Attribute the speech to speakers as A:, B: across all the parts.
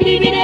A: mi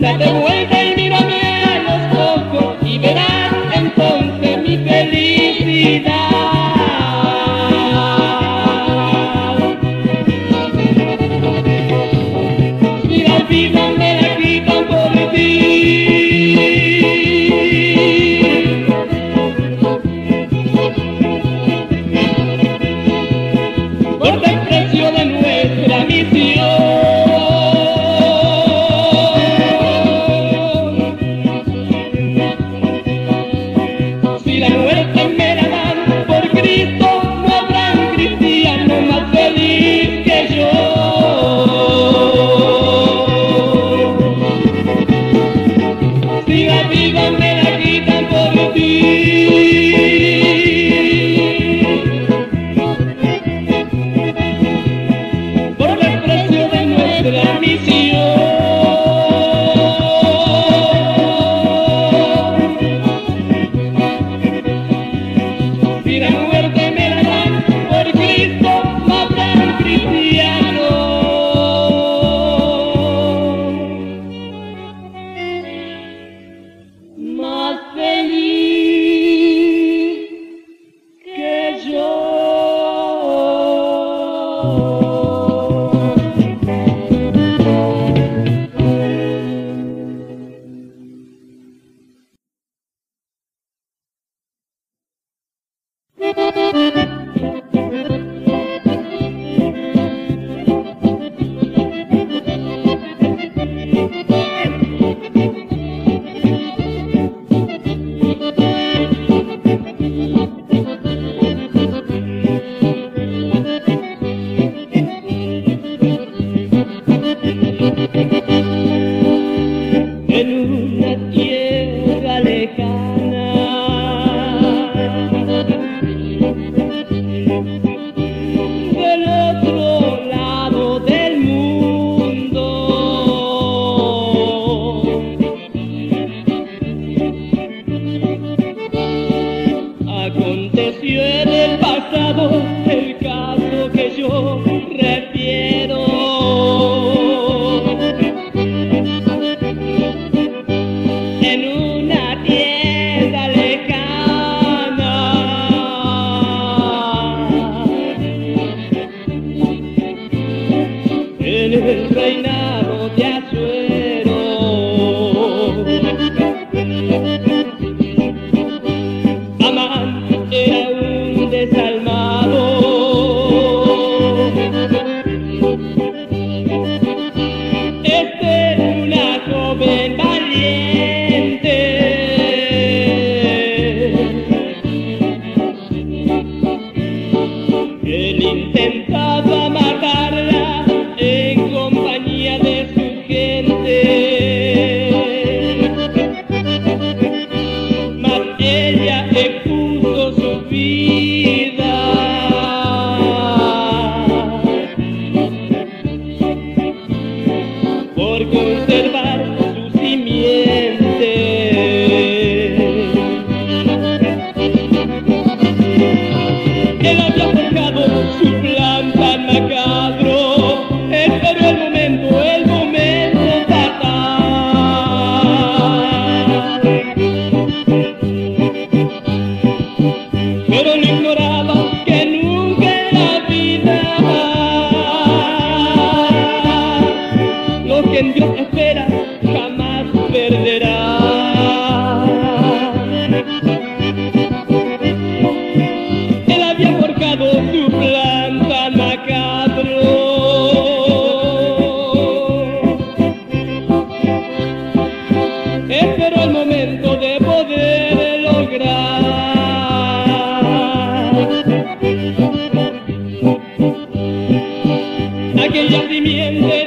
B: Better aquel jardimiento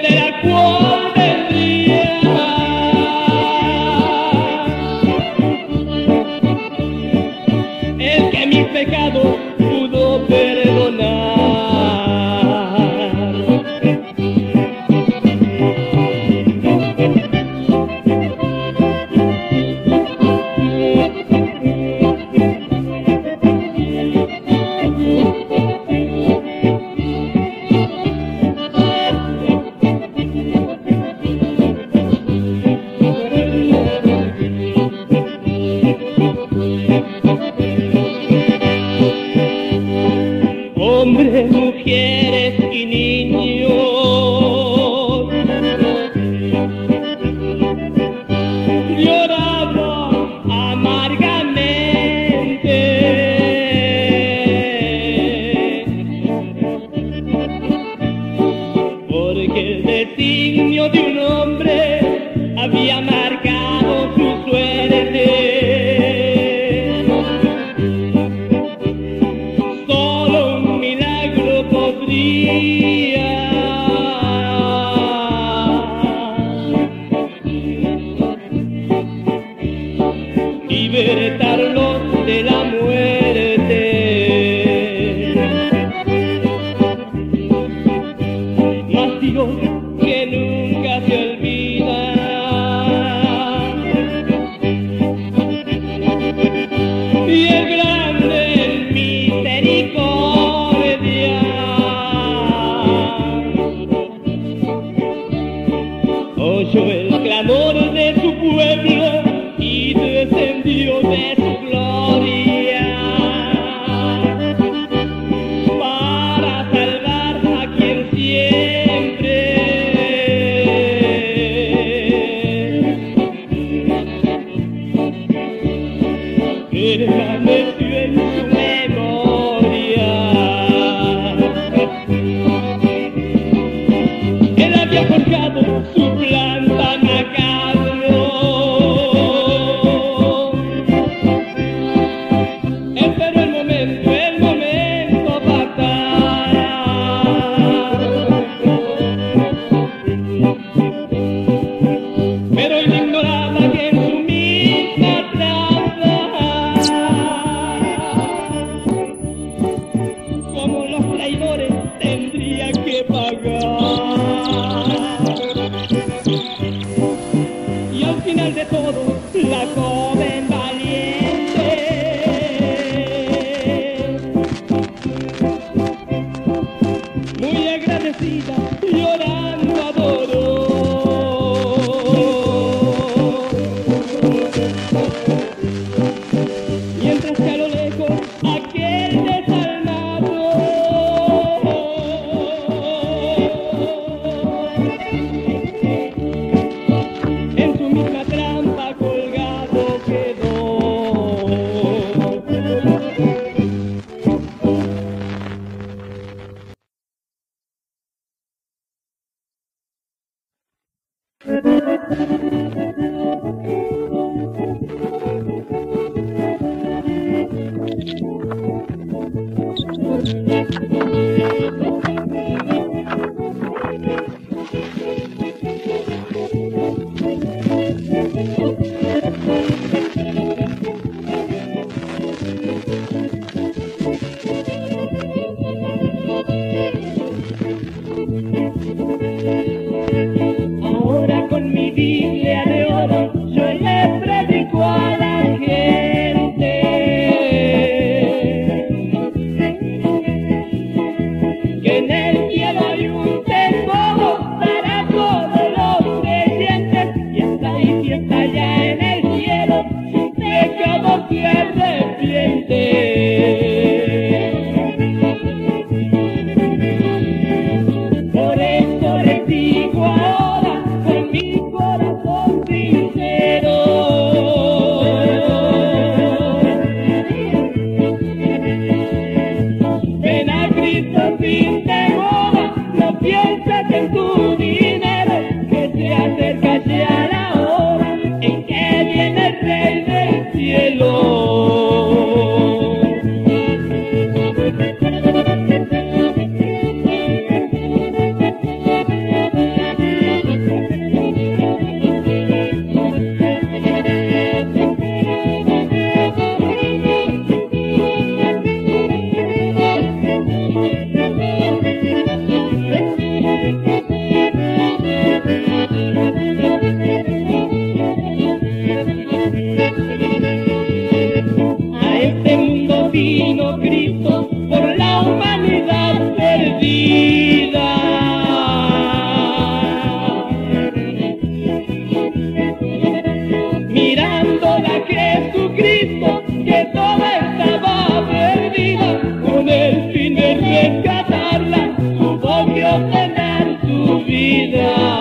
B: vida.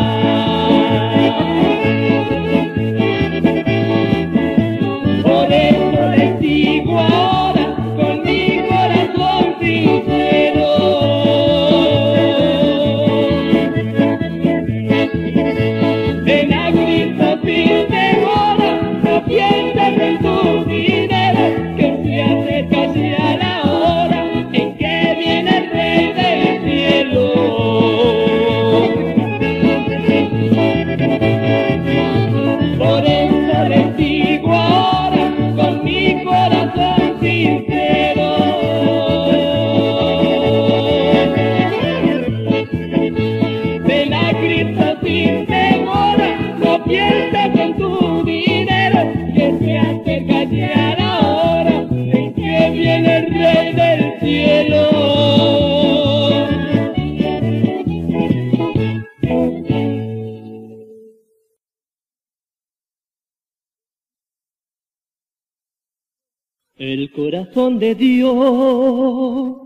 B: Corazón de Dios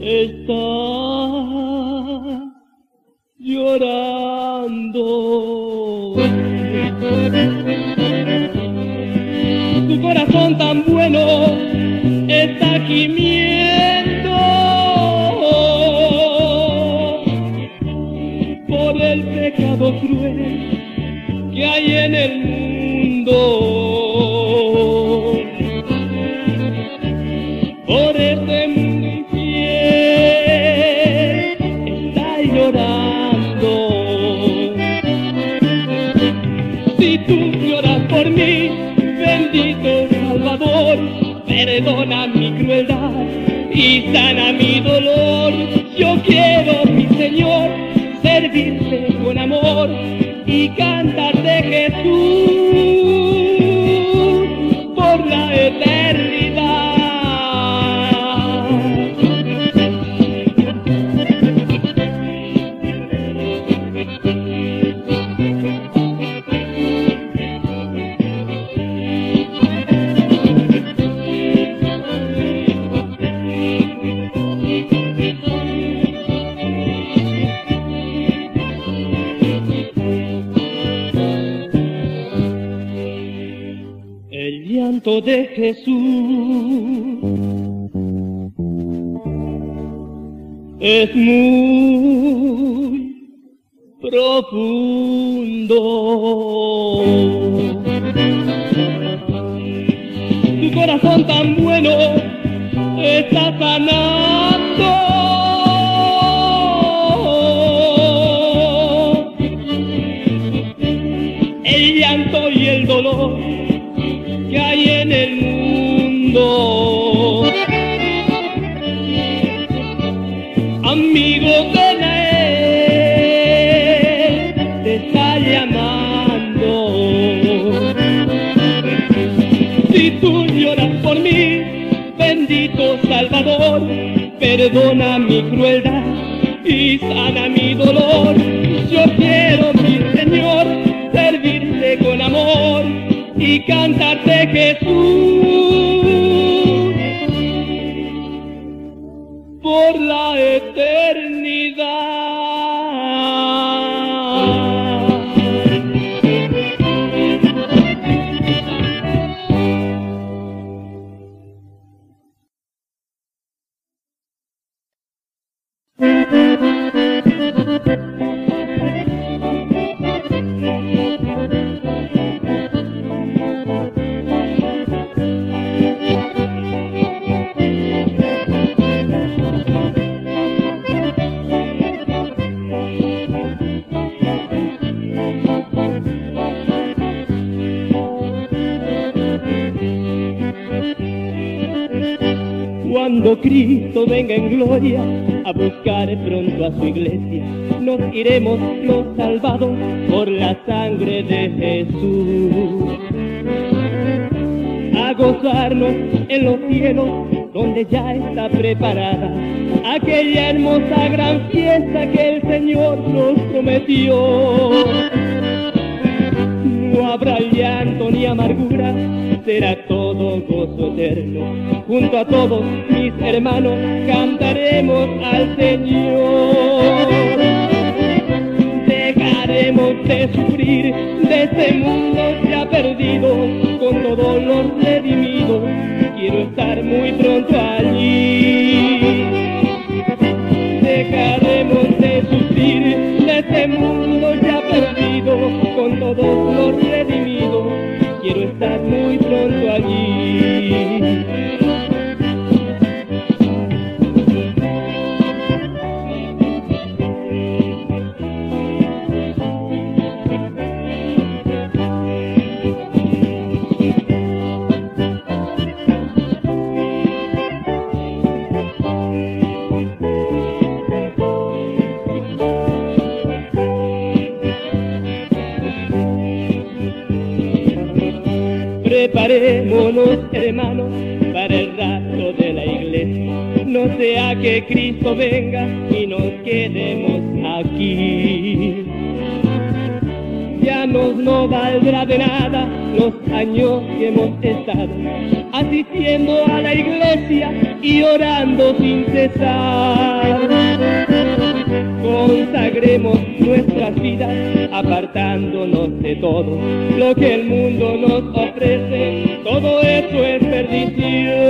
B: está llorando. Tu corazón tan bueno está gimiendo por el pecado cruel que hay en el mundo. Bendito Salvador, perdona mi crueldad y sana mi dolor. Yo quiero, mi Señor, servirte con amor y cantarte De Jesús es muy profundo. Tu corazón tan bueno está sanando. Mundo. Amigo, ven a él, te está llamando. Si tú lloras por mí, bendito Salvador, perdona mi crueldad y sana mi dolor. Yo quiero, mi Señor, servirte con amor y cantarte Jesús Cuando Cristo venga en gloria a buscar pronto a su iglesia, nos iremos los salvados por la sangre de Jesús. A gozarnos en los cielos donde ya está preparada aquella hermosa gran fiesta que el Señor nos prometió. No habrá llanto ni amargura, será todo gozo eterno. Junto a todos mis hermanos cantaremos al Señor. Dejaremos de sufrir de este mundo ya perdido, con todos los redimidos. Quiero estar muy pronto allí. Preparémonos, hermanos, para el rapto de la iglesia. No sea que Cristo venga y nos quedemos aquí. cristianos no valdrá de nada los años que hemos estado asistiendo a la iglesia y orando sin cesar. Consagremos nuestras vidas apartándonos de todo lo que el mundo nos ofrece. Todo eso es perdición.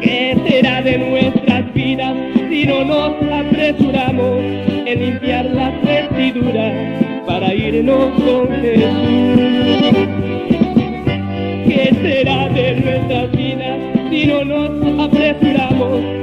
B: ¿Qué será de nuestras vidas si no nos apresuramos en limpiar las vestiduras para irnos con Jesús? ¿Qué será de nuestras vidas si no nos apresuramos